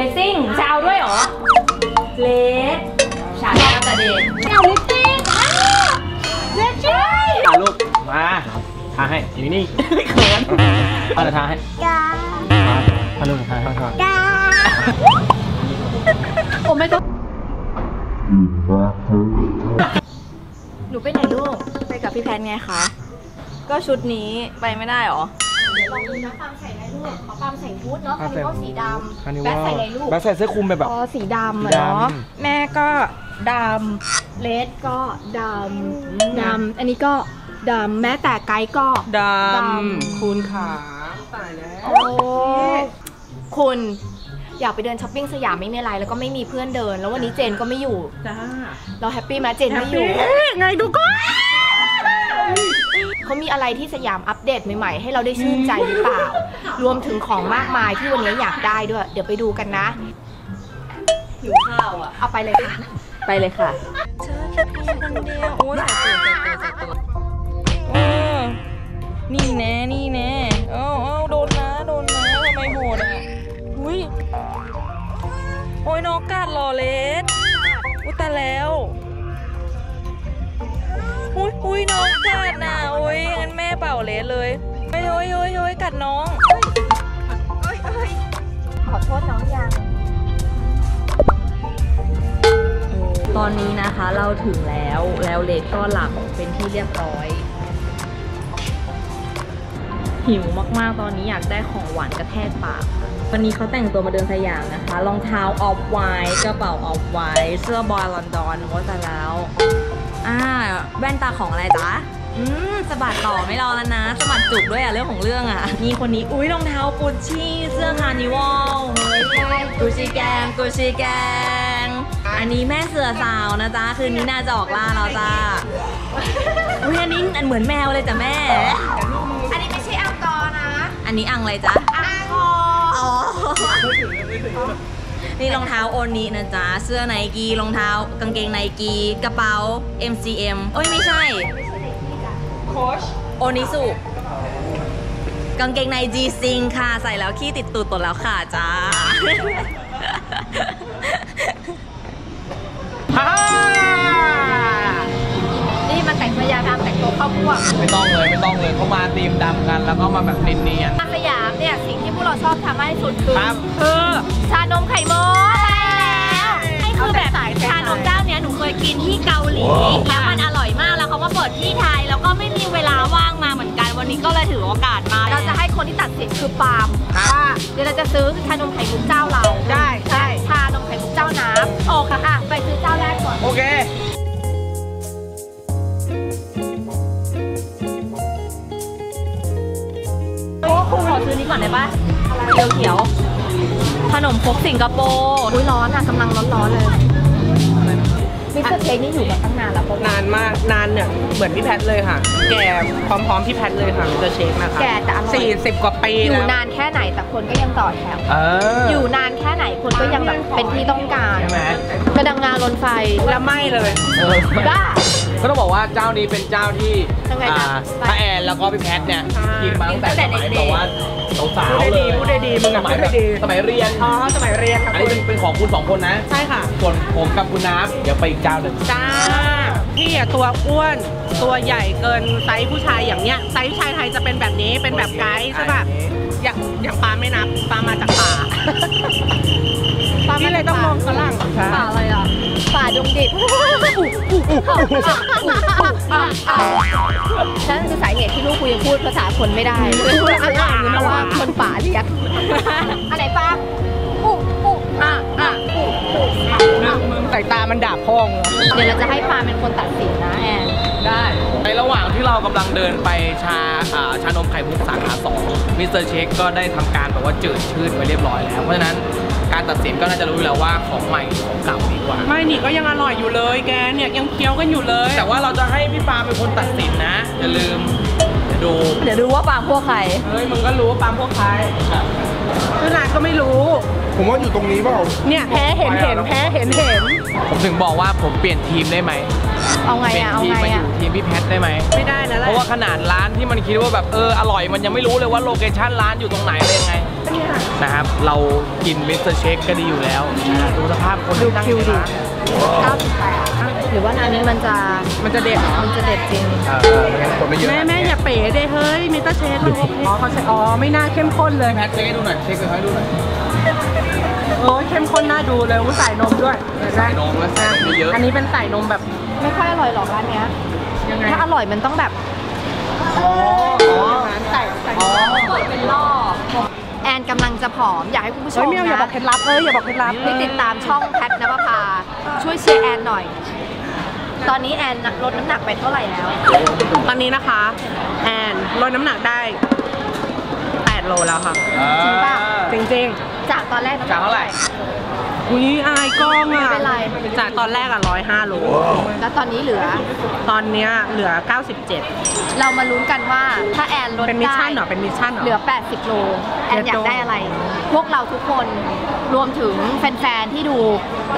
เลสซิ่งจะเอาด้วยเหรอ เลสฉายาแต่เด็กเอาลิปสติกอ้าวเลสซิ่งอะลูก มาทาให้อยู่นี่ไม่เขินเอาจะทาให้กาเอาลูกทาให้ทาให้กาโอ้ไม่ต้องหนูไปไหนลูก ไปกับพี่แพนไงคะ ก็ชุดนี้ไปไม่ได้เหรอ เดี๋ยวลองดูนะปามใส่อะไรลูกขอปามใส่ฮู้ดเนาะคานิวัลสีดำแบ๊ะใส่อะไรลูกแบ๊ะใส่เสื้อคลุมไปแบบ อ๋อสีดำอะสีดำเนาะแม่ก็ดำเลดก็ดำดำอันนี้ก็ดำแม้แต่ไกด์ก็ ดดำคุณขาตายแล้ว โอ้คุณอยากไปเดินช้อปปิ้งสยามไม่มีอะไรแล้วก็ไม่มีเพื่อนเดิน แล้ววันนี้เจนก็ไม่อยู่ จ้า เราแฮปปี้ไหมเจนไม่อยู่ ไงดูก็ เขามีอะไรที่สยามอัปเดตใหม่ๆ ให้เราได้ชื่นใจหรือเปล่า รวมถึงของมากมายที่วันนี้อยากได้ด้วย เดี๋ยวไปดูกันนะ หิวข้าวอะ เอาไปเลยค่ะ ไปเลยค่ะเธอแค่เพียงคนเดียวโอ้ยใส่ตูดใส่ตูดใส่ตูดเออนี่แน่นี่แน่เอ้าเอ้าโดนนะโดนนะทำไมโหดอะอุ้ยโอ้ยน้องกัดเหรอเลสอุ้ยตายแล้ว อุ้ยอุ้ยน้องกัดนะอุ้ยงั้นแม่เป่าเลดเลยเฮ้ยเฮ้ยเฮ้ยเฮ้ยกัดน้องเฮ้ยเฮ้ยเฮ้ยขอโทษน้องยังตอนนี้นะคะเราถึงแล้วแล้วเลดก็หลับเป็นที่เรียบร้อย หิวมากๆตอนนี้อยากได้ของหวานกระแทกปากค่ะวันนี้เขาแต่งตัวมาเดินสยามนะคะรองเท้า Off-White กระเป๋า Off-White เสื้อ Boy London ว่าแต่แล้ว อ่า แว่นตาของอะไรจ๊ะอืมสะบัดต่อไม่รอแล้วนะสะบัดจุกด้วยอะเรื่องของเรื่องอะนี่คนนี้อุ้ยรองเท้ากุชชี่เสื้อ Carnival เฮ้ย Gucci gang Gucci gang อันนี้แม่เสือสาวนะจ๊ะคืนนี้น่าจะออกล่าแล้วจ้าอุ้ยอันนี้อันเหมือนแมวเลยจ้ะแม่ อันนี้ไม่ใช่อังกอร์นะ อันนี้อังอะไรจ๊ะอังกอร์อ๋อ นี่รองเท้าโอนินะจ๊ะ เสื้อไนกี้รองเท้ากางเกงไนกี้กระเป๋า MCM โอ้ยไม่ใช่โค้ชโอนิสุกางเกงในจีซิงค่ะ ใส่แล้วขี้ติดตูดตดแล้วค่ะจ้าฮ่านี่มันแต่งพยายามแต่งตัวเข้าพวกไม่ต้องเลย ไม่ต้องเลยเขามาตีมดำกัน แล้วก็มาแบบเนียนสยาม เนี่ยสิ่งที่พวกเราชอบทำมากที่สุดคือครับ คือชานมไข่มุกใช่แล้วให้คือแบบชานมเจ้าเนี้ยหนูเคยกินที่เกาหลีแล้วมันอร่อยมากแล้วเขามาเปิดที่ไทยแล้วก็ไม่มีเวลาว่างมาเหมือนกันวันนี้ก็เลยถือโอกาสมา เราจะให้คนที่ตัดสินคือปาล์มว่าเดี๋ยวเราจะซื้อชานมไข่มุกเจ้าเราได้ได้ชานมไข่มุกเจ้าน้ำโอเคอะไปซื้อเจ้าแรกก่อนๆโอเค ก่อนได้ปะเขียวเขียวๆขนมครกสิงคโปร์อุ้ยร้อนอะกำลังร้อนๆเลย Mr. Shake นี่อยู่มาตั้งนานแล้วปะนานมากนานเนี่ยเหมือนพี่แพทเลยค่ะ แก่พร้อมๆพี่แพทเลยค่ะ The Shake นะคะแก่แต่อร่อยสี่สิบกว่าปีอยู่แล้วนานแค่ไหนแต่คนก็ยังต่อแถวเอออยู่นานแค่ไหนคนก็ยังแบบเป็นที่ต้องการ ใช่ไหมกระดังงาลนไฟแล้วไม่เลย เออบ้า ก็ต้องบอกว่าเจ้านี้เป็นเจ้าที่ยังไงอ่าจ๊ะพระแอนแล้วก็พี่แพทเนี่ยใช่กินมาตั้งแต่สมัยแบบว่าสาวพูดๆได้เลดียพูดได้ดีมึงสอะมัพูยดแบได้บดี สมัยเรียน อ๋อสมัยเรียนค่ะอันนี้เป็นเป็นของคุณสองคนนะ ใช่ค่ะส่วนผมกับคุณน้ำเดี๋ยวไปอีกเจ้าหนึ่งจ้าพี่อะตัวอ้วนตัวใหญ่เกินไซส์ผู้ชายอย่างเนี้ยไซส์ผู้ชายไทยจะเป็นแบบนี้เป็นแบบไกด์ใช่ป่ะ อย่างอย่างปลาไม่นับปลามาจากป่าพี่เลยต้องมองฝรั่ง ป่าอะไรอะป่า ดงดิบนั่นคือสาเหตุที่ลูกกูยังพูดภาษาคนไม่ได้พูดอะไรเพราะว่าคนป่าเรียกอันไหนป้าปุ๊ปุ๊อะอะปุ๊ปุ๊อะสายตามันด่าพองเดี๋ยวเราจะให้ปาเป็นคนตัดสินนะแอนได้ในระหว่างที่เรากำลังเดินไปชาอาชานมไข่มุกสาขาสอง Mr. Shake ก็ได้ทำการแบบว่าจืดชืดไปเรียบร้อยแล้วเพราะฉะนั้น การตัดสินก็น่าจะรู้อยู่แล้วว่าของใหม่หรือของเก่าดีกว่า ไม่นี่ก็ยังอร่อยอยู่เลยแกเนี่ยยังเคี้ยวกันอยู่เลย แต่ว่าเราจะให้พี่ปาเป็นคนตัดสินนะอย่าลืมเดี๋ยวดูเดี๋ยวดูว่าปาล์มพวกใคร เฮ้ยมึงก็รู้ว่าปาล์มพวกใครคือนายก็ไม่รู้ ผมว่าอยู่ตรงนี้เปล่าเนี่ยแพ้เห็นเห็นแพ้เห็นเห็น ผมถึงบอกว่าผมเปลี่ยนทีมได้ไหมเอาไงเปลี่ยนอะเอาทีมไงมาออะยู่ทีมพี่แพทได้ไหม ไม่ได้นะเพราะว่าขนาดร้านที่มันคิดว่าแบบเอออร่อยมันยังไม่รู้เลยว่าโลเคชั่นร้านอยู่ตรงไหนเลยยังไงนะครับ เรากิน Mr. Shake ก็ดีอยู่แล้วนะดูสภาพคนที่นั่งอยู่ในร้านหรือว่าร้านนี้มันจะมันจะเด็ดมันจะเด็ดจริง เออเออไม่งั้นคนไม่เยอะแม่แม่อย่าเป๋เด้เฮ้ย Mr. Shake เขาโอเคอ๋อเขาใช้อ๋อไม่น่าเข้มข้นเลย แพท shake ให้ดูหน่อย shake ให้ดูหน่อย โอ้ยเข้มข้นน่าดูเลยวุ้นใส่นมด้วยเห็นไหมใส่นมแล้วใส่นมเยอะ อันนี้เป็นใส่นมแบบไม่ค่อยอร่อยหรอกร้านเนี้ยยังไงถ้าอร่อยมันต้องแบบอ๋อใส่ใส่นมเปิดเป็นรอบแอนกำลังจะผอม อยากให้คุณผู้ชเฮ้ยมเมียวอย่านะบอกเคล็ดลับเอ้ยอย่าบอกเคล็ดลับที่ติดตามช่องแพทนภพาช่วยเชียร์แอนหน่อย ตอนนี้แอนลดน้ำหนักไปเท่าไหร่แล้ว ตอนนี้นะคะ แอนลดน้ำหนักได้ 8 โลแล้วค่ะจริงป่ะจริง จากตอนแรกน้ำหนัจากเท่าไหร่ๆอุ้ยอายกล้องอะไม่เป็นไร จากตอนแรกอะ105โลแล้วตอนนี้เหลือ ตอนเนี้ยเหลือ 97 เรามาลุ้นกันว่าถ้าแอนลดเป็น mission ได้เหรอ เป็น mission เหรอ เหลือ 80 โล แอนอยากได้อะไร พวกเราทุกคนรวมถึงแฟนๆ ที่ดู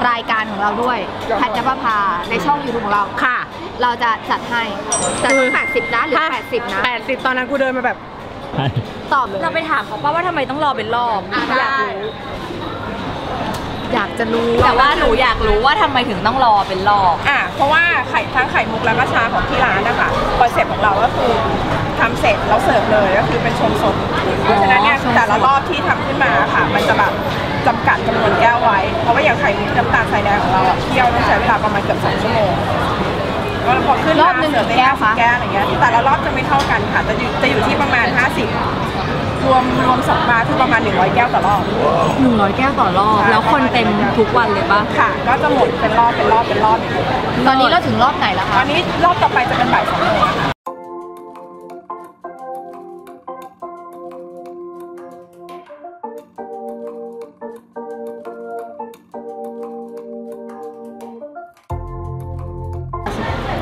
รายการของเราด้วยแพทณปภาในช่องยูทูบของเรา ค่ะ เราจะจัดให้แต่ต้อง80นะเหรือ 80 นะ 80 ตอนนั้นกูเดินมาแบบ ตอบเลย เราไปถามเขาป่าว่าทำไมต้องรอเป็นรอบอะอยากได้ รู้อยากจะรู้แต่ว่าหนูอยากรู้ว่าทำไมถึงต้องรอเป็นรอบ อะเพราะว่าไข่ทั้งไข่มุกแล้วก็ชาของที่ร้านนะคะคอนเซ็ปต์ของเราก็คือทำเสร็จแล้วเสิร์ฟเลยก็คือเป็นชงสดเพราะฉะนั้นเนี่ยแต่ละรอบที่ทำขึ้นมาค่ะ มันจะแบบจำกัดจำนวนแก้วไว้ เพราะว่าอย่างไข่มุกน้ำตาลทรายแดงของเราอะเคี่ยวต้องใช้เวลาประมาณเกือบสองชั่วโมงก็พอขึ้นรอบหนึ่งเสิร์ฟได้กี่แก้วคะ50แก้วอะไรเงี้ยแต่ละรอบจะไม่เท่ากันค่ะจะอยู่จะอยู่ที่ประมาณ 50 รวมรวมสองมาคือประมาณ 100 แก้วต่อรอบ100แก้วต่อรอบ แล้วคนเต็มทุกวันเลยปะค่ะ ก็จะหมดเป็นรอบเป็นรอบเป็นรอบอย่างเงี้ยตอนนี้เราถึงรอบไหนแล้วตคะอนนี้รอบต่อไปจะเป็นบ่ายสองโมงค่ะ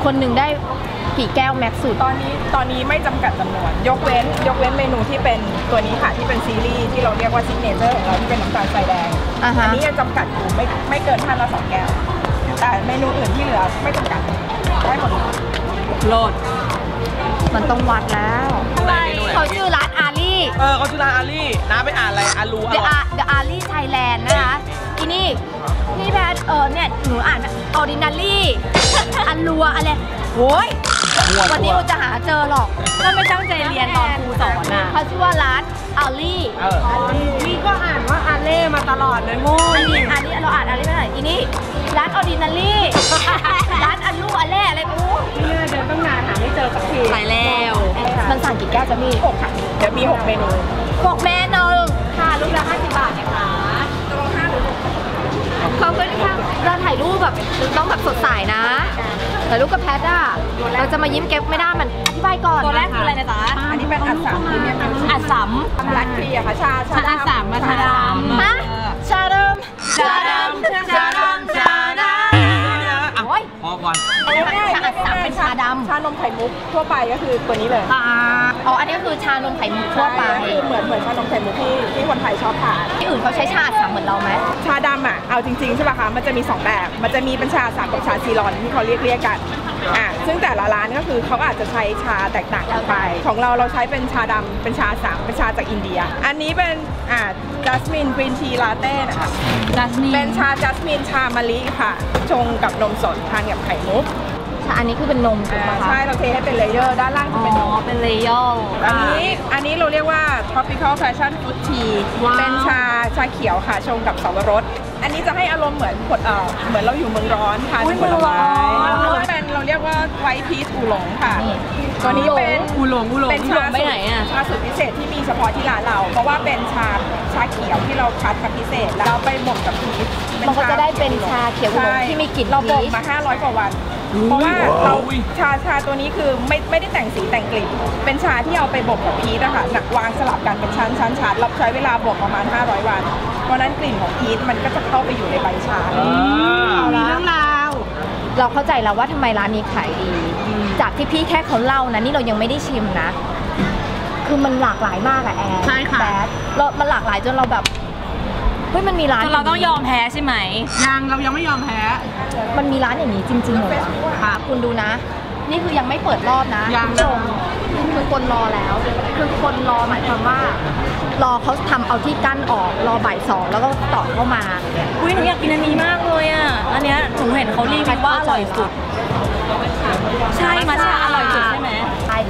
คนหนึ่งได้ กี่แก้ว max สุดตอนนี้ตอนนี้ไม่จำกัดจำนวน ยกเว้น ยกเว้นเมนูที่เป็นตัวนี้ค่ะที่เป็นซีรีส์ที่เราเรียกว่า signature ของเราที่เป็นน้ำตาลทรายแดงอ่าฮะอันี้ยังจำกัดอยู่ไม่ไม่เกินท่านละสองแก้ว แต่เมนูอื่นที่เหลือไม่จำกัดได้หมดเลยโลดมันต้องวัดแล้วไหนเมนูไหนเขาชื่อร้าน Alley เออเขาชื่อร้าน Alley น้าไปอ่านอะไรอาลูอ The ร่อย A The Alley Thailand นะคะอีนี่นี่แพทเออเนี่ยหนูอ่าน Ordinary อันรัวอะไรโว้ยมั่ ววันนี้ตัวเราจะหาเจอหรอกก็ไม่ตั้งใจเรียนตอนครูสอนอะเขาชื่อว่าร้านอาลี่เออนี่ก็อ่านว่าอาเล่มาตลอดเลยโง่อันนี้อันนี้เราอ่านอาลี่ไม่ได้อีนี่ร้าน Ordinary ร้านอันลูอันแร่อะไรกูเนี่ยเดินตั้งนานหาไม่เจอสักทีไปแล้ว มันสั่งกี่แก้วจะมีหกค่ะเดี๋ยวมีหกเมนูหกเมนูค่ะลูกละ50บาถ่ายรูปแบบต้องแบบสดใสนะแต่รูปกับแพทอะเราจะมายิ้มเก็บไม่ได้มันอธิบายก่อนตัวแรกคืออะไรนะจ๊ะอันนี้เป็นอัดสามพรีเมียมอัดสัมแบล็คทีอะค่ะชาชาอัดสามมาชาดำฮะชาดมชาดมชาดมชาดมโอ้ยพอก่อนง่ายๆชาอัดสามเป็นชาดำชานมไข่มุกทั่วไปก็คือตัวนี้เลยอ๋ออันนี้คือชานมไข่มุกทั่วไปคือเหมือนเหมือนชานมไข่มุกที่ที่คนไทยชอบทานที่อื่นเขาใช้ชาอัดสามเหมือนเราไหมชาดำอะ เอาจริงๆใช่ป่ะคะมันจะมี 2 แบบ มันจะมีเป็นชาอัสสัมกับชาซีลอนที่เขาเรียกเรียกกันอ่าซึ่งแต่ละร้านก็คือเขาอาจจะใช้ชาแตกต่างกันไป ของเราเราใช้เป็นชาดำเป็นชาอัสสัมเป็นชาจากอินเดีย อันนี้เป็นอ่า jasmine green tea latte นะคะ jasmine เป็นชา jasmine ชามะลิค่ะ ชงกับนมสดทานกับไข่มุก ชาอันนี้คือเป็นนมถูกอ่าไหมคะใช่เราเทให้เป็น layer ด้านล่างอ๋จะเป็นนมเป็น layer อันนี้อันนี้เราเรียกว่า tropical fashion fruit tea ว้าวเป็นชาชาเขียวค่ะชงกับสับปะรด อันนี้จะให้อารมณ์เหมือนผลเอ่อเหมือนเราอยู่เมืองร้อนทานผลไม้เป็นเราเรียกว่า white peach อูหลงค่ะตัวนี้เป็นอูหลงอูหลงเป็นชาไปไหนอะ ชาสูตรพิเศษที่มีเฉพาะที่ร้านเรา เพราะว่าเป็นชาชาเขียวที่เราคัดมาพิเศษแล้วเราไปบ่มกับพีชเป็มันก็จะได้เป็นชาเขียวอุหลงใช่ที่มีกลิ่นเราบ่มพีช มา 500 กว่าวัน เพราะว่าเราชาชาตัวนี้คือไม่ไม่ได้แต่งสีแต่งกลิ่นเป็นชาที่เอาไปบ่มกับพีชอะค่ะหนักวางสลับกันเป็นชั้นชั้นชั้นเราใช้เวลาบ่มประมาณ 500 วัน เพราะฉะนั้นกลิ่นของพีชมันก็จะเข้าไปอยู่ในใบชามีเรื่องราวเราเข้าใจแล้วว่าทำไมร้านนี้ขายดี จากที่พี่แค่เขาเล่านะนี่เรายังไม่ได้ชิมนะ คือมันหลากหลายมากอะแอนใช่ค่ะ แบดเรามันหลากหลายจนเราแบบ เฮ้ยมันมีร้านจนเราต้องยอมแพ้ใช่ไหมยังเรายังไม่ยอมแพ้ มันมีร้านอย่างนี้จริงๆเหรอค่ะคุณดูนะ นี่คือยังไม่เปิดรอบนะยังคุณผู้ชมคือคนรอแล้ว คือคนรอหมายความว่ารอเขาทำเอาที่กั้นออกรอบ่ายสองแล้วก็ต่อเข้ามาอุ้ยหนูอยากกินอันนี้มากเลยอะอันเนี้ยหนูเห็นเขารีวิวว่าอร่อยสุดใช่มาชาอร่อยสุดใช่ไหม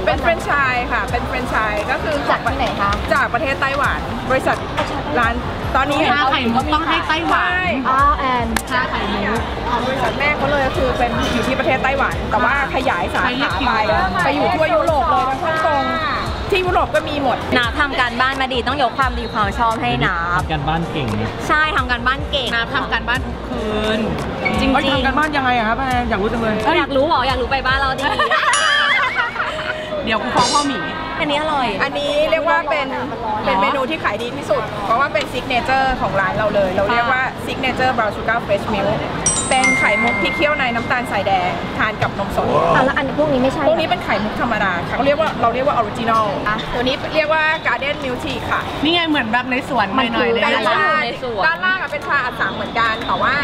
เป็นแฟรนไชส์ค่ะ เป็นแฟรนไชส์ก็คือจากที่ไหนคะจากประเทศไต้หวัน บริษัทร้าน ตอนนี้ชาไข่มุกต้องให้ไต้หวันใช่อ้าวแอนชาไข่มุกบริษัทแม่เขาเลยคือเป็นอยู่ที่ประเทศไต้หวัน แต่ว่าขยายสาขาไปไปอยู่ทั่วยุโรปเลยทั้งฮ่องกงที่ยุโรปก็มีหมดนาทำการบ้านมาดีต้องยกความดีความชอบให้นาการบ้านเก่งนะใช่ทำการบ้านเก่งน้ำทำการบ้านทุกคืนจริงเฮ้ยจริงทำการบ้านยังไงอะครับแอนอยากรู้จังเลยอยากรู้เหรออยากรู้ไปบ้านเราดิเดี๋ยวกูฟ้องพ่อหมี อันนี้อร่อย อันนี้เรียกว่าเป็นเป็นเมนูที่ขายดีที่สุด เพราะว่าเป็น signature ของร้านเราเลย เราเรียกว่า signature brown sugar fresh milkเป็นไข่มุกที่เคี่ยวในน้ำตาลทรายแดงทานกับนมสดอะแล้วอันพวกนี้ไม่ใช่พวกนี้เป็นไข่มุกธรรมดาค่ะเขาเรียกว่าเราเรียกว่า original ตัวนี้เรียกว่า garden milk tea ค่ะ นี่ไงเหมือนแบบในสวนหน่อยๆเลยเป็นนะชาในสวนด้านล่างอะเป็นชาอัสสัมเหมือนกันแต่ว่า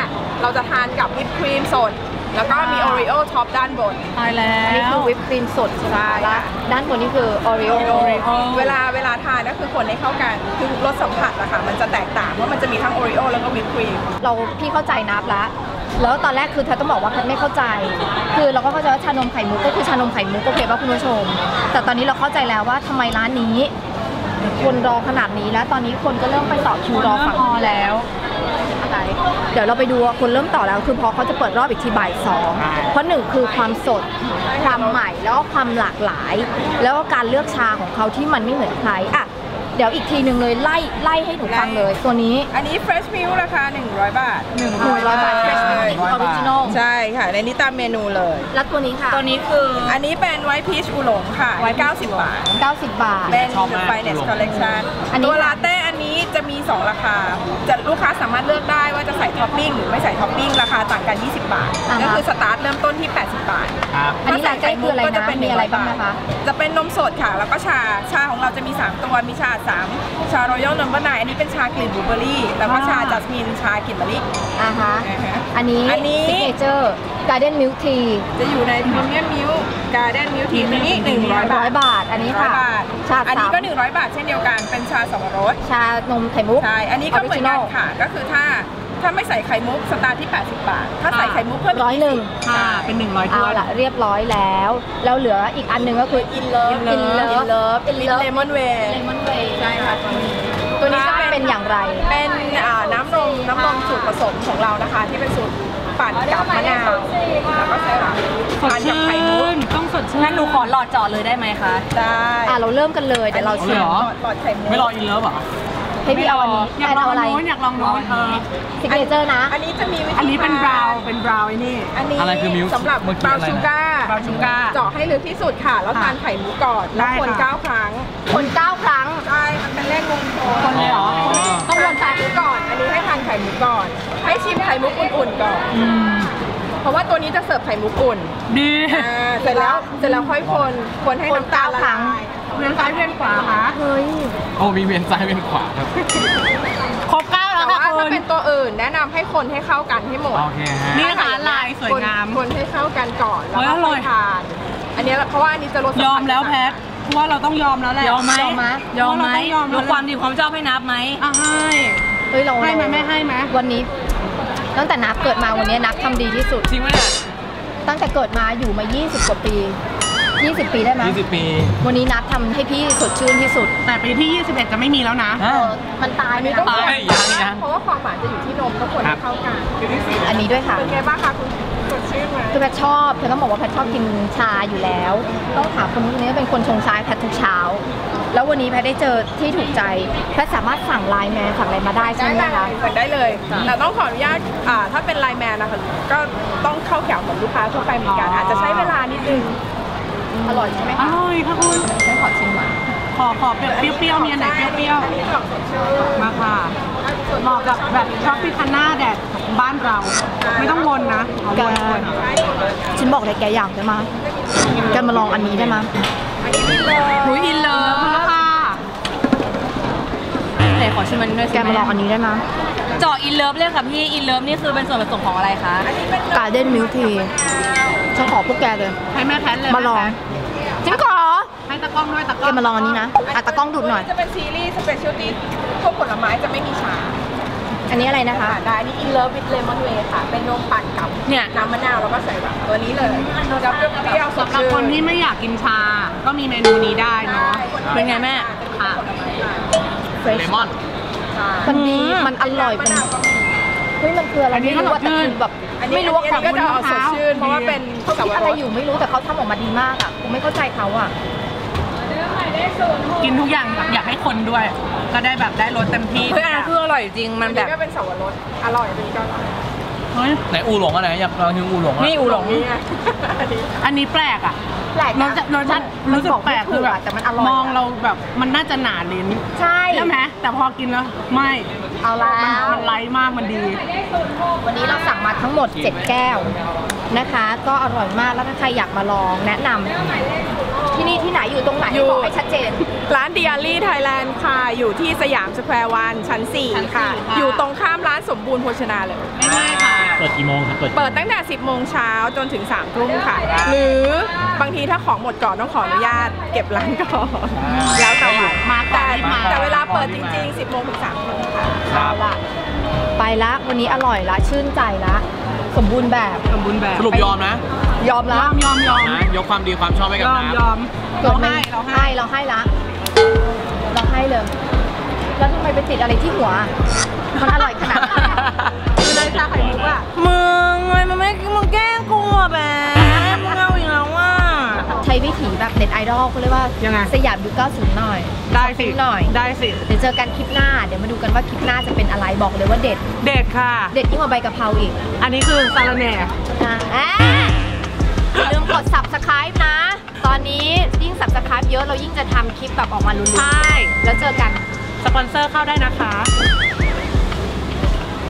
เราจะทานกับวิปครีมสด แล้วก็มี Oreo top ด้านบน ตายแล้วอันนี้คือวิปครีมสดใช่ไหมใช่แล้วด้านบนนี่คือ Oreo เวลาเวลาทานก็คือคนให้เข้ากัน คือรสสัมผัสอะค่ะมันจะแตกต่างว่ามันจะมีทั้ง Oreo แล้วก็วิปครีม เราพี่เข้าใจนับละแล้วตอนแรกคือเธอต้องบอกว่าแพทไม่เข้าใจ คือเราก็เข้าใจว่าชานมไข่มุกก็คือชานมไข่มุกโอเคป่ะคุณผู้ชม แต่ตอนนี้เราเข้าใจแล้วว่าทำไมร้านนี้ คนรอขนาดนี้แล้วตอนนี้คนก็เริ่มไปต่อคิวรอฝั่งนี้แล้วอะไร เดี๋ยวเราไปดูว่าคนเริ่มต่อแล้ว คือพอเขาจะเปิดรอบอีกทีบ่ายสองเพราะหนึ่งคือความสดความใหม่แล้วก็ความหลากหลาย แล้วก็การเลือกชาของเขาที่มันไม่เหมือนใครอะเดี๋ยวอีกทีหนึ่งเลยไล่ไล่ให้หนูฟังเลยตัวนี้ อันนี้ fresh milk ราคา 100 บาท 100 บาท fresh milk original ใช่ค่ะ ในนี้ตามเมนูเลย แล้วตัวนี้ค่ะ ตัวนี้คือ อันนี้เป็น white peach อูหลงค่ะไว้90 บาท 90 บาท เป็นชอบ The มาก Finest อูหลง Collection อันนี้ตัวลาเต้อันนี้ จะมี 2 ราคา จะลูกค้าสามารถเลือกได้ว่าจะใส่ท็อปปิ้งหรือไม่ใส่ท็อปปิ้งราคาต่างกัน 20 บาทอ่าฮะก็คือสตาร์ทเริ่มต้นที่ 80 บาทครับอันนี้ถ้าใส่ไข่มุกก็จะเป็นมีอะไร100บ้างนะคะ จะเป็นนมสดค่ะ แล้วก็ชา ชาของเราจะมี 3 ตัว มีชา อัสสัม ชา royal number nine อันนี้เป็นชากลิ่นบลูเบอร์รี่ แล้วก็ชา jasmine ชากลิ่นมะลิอ่าฮะอ่าฮะอันนี้อันนี้ signature garden milk tea จะอยู่ใน premium milk garden milk tea ตัวนี้100บาท100 บาท อันนี้ค่ะ100บาทชาอันนี้ก็อัสาม100 บาทเช่นเดียวกัน เป็นชาสองรส ชานมไข่มุก ใช่ อันนี้ก็เหมือนกัน Original ค่ะ ก็คือถ้าถ้าไม่ใส่ไข่มุกสตาร์ทที่ 80 บาท ถ้าใส่ไข่มุกเพิ่มกร้อยหนึ่งค่ะเป็น100เอาถ้วนละเรียบร้อยแล้ว แล้วเหลืออีกอันหนึ่งก็คือ in love In Love in love in วิต love เลมอนเวย์ lemon way ใช่ค่ะตัวนี้จะเป็นอย่างไร เป็นอ่าน้ำนมน้ำนมสูตรผสมของเรานะคะ ที่เป็นสูตรปั่นกับมะนาวแล้วก็ใส่หลังสดทานกับชื่ไข่มุกนต้องสดชื่นงั้นหนูขอหลอดเจอดเลยได้ไหมคะ ได้อะเราเริ่มกันเลยเดี๋ยวเราชิมเหรอหลอดไข่มุกไม่รออินเลิฟเหรอ ให้พี่เอาอันนี้อยากแอนลองเอาอะไรโน้นอยากลองโน้นเออ signature นะ อันนี้จะมีวิธีอันนี้เป็น brown เป็น brown ไอ้นี่ อันนี้อะไรคือ milk สำหรับเมื่อกี้ brown อะไรน์นะชูการ์บราวน์ชูการ์เจาะให้ลึกที่สุดค่ะ แล้วทานไข่มุกก่อนแล้วได้คนค่ะเก้าครั้ง คนเก้าครั้ง ใช่ มันเป็นเลขมงคลคนเลยเหรอต้องวนไข่มุกก่อน อันนี้ให้ทานไข่มุกก่อน ให้ชิมไข่มุกอุ่นๆก่อนเพราะว่าตัวนี้จะเสิร์ฟไข่มุกอุ่น ดีอ่าเสร็จแล้ว เสร็จแล้วค่อยคน คนให้น้ำตาลละลาย เวียนซ้ายเวียนขวาคะเฮ้ยโอ้มีเวียนซ้ายเวียนขวาครับ ครบเก้าแล้วแต่ค่ะว่าคุถ้าณเป็นตัวอื่นแนะนำให้คนให้เข้ากันให้หมดโอเคฮะ นี่นะคะลายสวยงาม คนคนให้เข้ากันก่อนแล้วเฮ้ยก็อร่ค่ออย ยทาน อันนี้เพราะว่าอันนี้จะลดสัผัสยอมแล้วแพทเพราะว่าเราต้องยอมแล้วแหละยอมไหมยอมไหมยอมไหมเราต้องยอมยกความดีความชอบให้นับไหมอะให้เฮ้ยเราให้ไหมเราแม่ให้ไหมวันนี้ ตั้งแต่นับเกิดมาวันนี้นับทำดีที่สุด จริงไหมเนี่ยตั้งแต่เกิดมาอยู่มา 20 กว่าปี 20 ปีได้ไหม20 ปี วันนี้นับทำให้พี่สดชื่นที่สุด แต่ปีที่ 21 จะไม่มีแล้วนะฮะเออมันตายไหมต้องนะตายยังยังเพราะว่าความหวานจะอยู่ที่นมต้องคนให้เข้ากันอันนี้ด้วยค่ะ เป็นไงบ้างคะคุณสดชื่นไหมคือแพทชอบแพทต้องบอกว่าแพทชอบกินชาอยู่แล้ว ต้องถามคนนี้คนนี้เป็นคนชงชาให้แพททุกเช้า แล้ววันนี้แพทได้เจอที่ถูกใจ แพทสามารถสั่งไลน์แมนสั่งอะไรมาได้ใช่ได้ไหมเลยคะสั่งได้เลย แต่ต้องขออนุญาตอ่าถ้าเป็นไลน์แมนนะคะก็ต้องเข้าแถวเหมือนลูกค้าทั่วไปเหมือนกันอ๋อออาจจะใช้เวลานิดนึง อร่อยใช่ไหมอคะร่อยค่ะคุณฉันขอชิมหน่อยขอขอแบบเปรี้ยวๆมีอันไหนเปรี้ยวอันนี้กล่องสดชื่นๆมาค่ะเหมาะกับแบบชอบพิคาน่าแดดบ้านเรา ไม่ต้องวนนะเอาวนวนฉันบอกเลยแกอยากได้มาแกมาลองอันนี้ได้มาหุยอินเลิฟค่ะไหนขอชิมมันด้วยแกมาลองอันนี้ได้มาอเจาะ in love เลยค่ะพี่ in love นี่คือเป็นส่วนผสมของอะไรคะ garden milk tea ฉันขอพวกแกเลยให้แม่แพทเลยมาลอง แพทฉันขอให้ตากล้องด้วยตะกแกล้องมาลองอันนี้นะอะตะกล้องดูดหน่อย จะเป็นซีรีส์ specialty พวกผลไม้จะไม่มีชา อันนี้อะไรนะคะค่ะได้นี่ In Love with Lemon Way ค่ะ เป็นนมปั่นกับเนี่ย น้ำมะนาวแล้วก็ใส่แบบตัวนี้เลยจะเปรี้ยวๆสดสำหรับชื่นคนที่ไม่อยากกินชา ก็มีเมนูนี้ได้เนาะ เป็นไงแม่ ค่ะ เลมอน มันดี มันอร่อย มัน เฮ้ยมันคืออะไรอันนี้ไม่รู้ว่าขนมแต่จีนคือแบบอันนี้ไม่รู้ว่าอันนี้ก็จะเอาสดชื่นเพราะว่าเป็นเขาสับคิดปะอะไรรดอยู่ไม่รู้แต่เขาทำออกมาดีมากอะผมไม่เข้าใจเขาอะกินทุกอย่างแบบอยากให้คนด้วย ก็ได้แบบได้รสเต็มที่เฮ้ยอันนั้นคืออร่อยจริงมันแบบ ก็เป็นสับปะรดอร่อยเป็นก็อร่อยเฮ้ยไหนอูหลงอันไหนอยากลองชิมอูหลงอะนี่อูหลง นี่ไงอันนี้อันนี้แปลกอะแปลกรนะสจะรสชาติมันรู้สึกบอกแปลกไม่ถูคือแบบอะแต่มันอร่อยมองอะเราแบบมันน่าจะหนาลิ้นใช่ ใช่ไหมแต่พอกินแล้วไม่ เอาแล้วมัน light มากมันดี วันนี้เราสั่งมาทั้งหมด 7 แก้วนะคะ ก็อร่อยมากแล้วถ้าใครอยากมาลองแนะนำ ที่นี่ที่ไหนอยู่ตรงไหนอยู่บอกให้ชัดเจน ร้าน The Alley Thailand ค่ะ อยู่ที่สยามสแควร์วันชั้น 4 ค่ะ อยู่ตรงข้ามร้านสมบูรณ์โภชนาเลย ง่ายๆค่ะ เปิดกี่โมงครับ เปิดกี่โมงเปิดตั้งแต่ 10 โมงเช้าจนถึง3ทุ่มค่ะ หรือบางทีถ้าของหมดก่อนต้องขออนุญาต เก็บร้านก่อน แล้วแต่วันมาก่อนแต่รีบมาแต่เวลาเปิดจริงๆ 10 โมงถึง3ทุ่มค่ะเอาละไปละ วันนี้อร่อยละ ชื่นใจละ สมบูรณ์แบบสมบูรณ์แบบสรุปยอมนะ ยอมยละอมยอมยอมนะยกความดีความชอบให้ยกับอมน้ำยอมเราให้เราให้เราให้ละเราให้เลย แล้วทำไมไปติดอะไรที่หัว มันอร่อยขนาด วิถีแบบเน็ตไอดอลเขาเรียกว่ายังไง สยามยุค90 หน่อยได้สิหน่อย ได้สิ เดี๋ยวเจอกันคลิปหน้า เดี๋ยวมาดูกันว่าคลิปหน้าจะเป็นอะไรบอกเลยว่าเด็ด เด็ดค่ะ เด็ดยิ่งกว่าใบกะเพราอีกอันนี้คือซาลาแหน่นะแอะอย่าลืมกด subscribe นะ ตอนนี้ยิ่ง subscribe เยอะเรายิ่งจะทำคลิปแบบออกมาลุ้นๆใช่แล้วเจอกัน สปอนเซอร์เข้าได้นะคะ